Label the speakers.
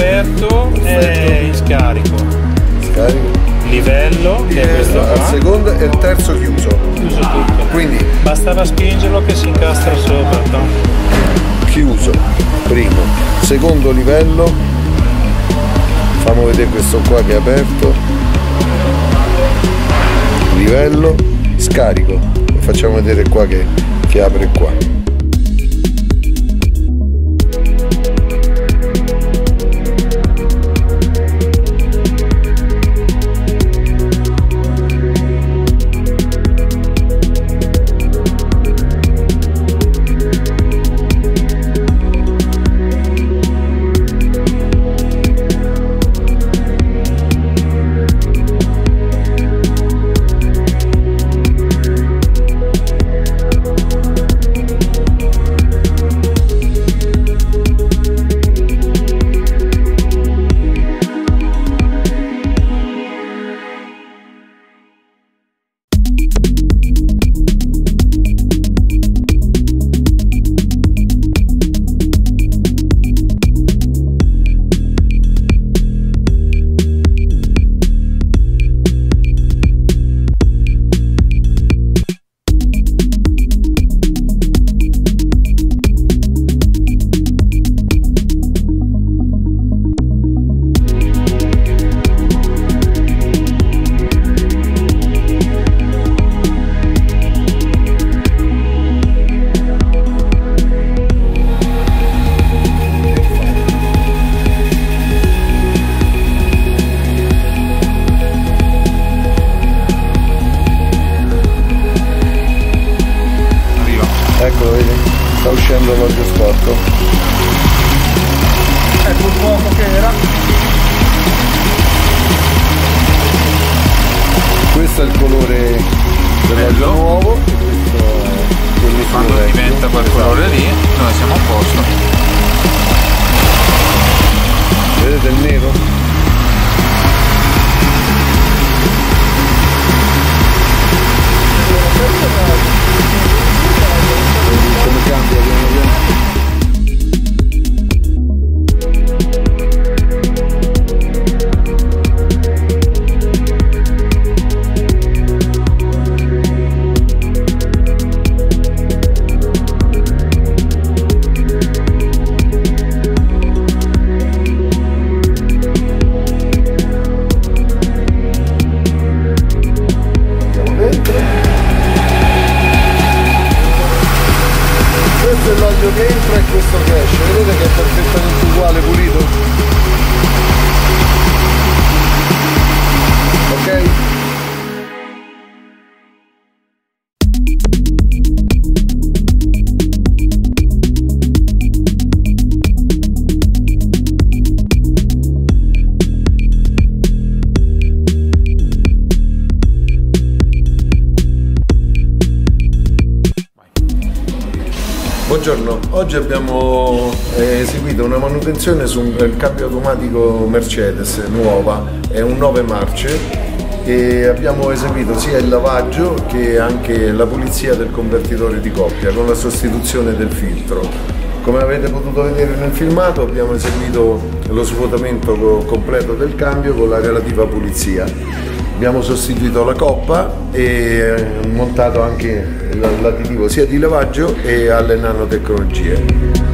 Speaker 1: aperto e in scarico.
Speaker 2: Scarico.
Speaker 1: Livello, che è questo
Speaker 2: secondo e il terzo chiuso.
Speaker 1: chiuso tutto.
Speaker 2: Quindi
Speaker 1: Bastava spingerlo che si incastra sopra. no?
Speaker 2: chiuso. Primo. Secondo livello. Fammo vedere questo qua che è aperto. Livello. Scarico. Facciamo vedere qua che, che apre qua. Questo è il colore dell'olio nuovo e questo è bellissimo
Speaker 3: Quando
Speaker 2: vecchio.
Speaker 3: diventa quel
Speaker 2: Esatto.
Speaker 3: colore lì, noi siamo a posto.
Speaker 2: Vedete il nero? Come Buongiorno, oggi abbiamo eh, eseguito una manutenzione su un eh, cambio automatico Mercedes nuova, è un 9 marce e abbiamo eseguito sia il lavaggio che anche la pulizia del convertitore di coppia con la sostituzione del filtro. Come avete potuto vedere nel filmato abbiamo eseguito lo svuotamento co- completo del cambio con la relativa pulizia. Abbiamo sostituito la coppa e eh, montato anche l'additivo sia di lavaggio e alle nanotecnologie.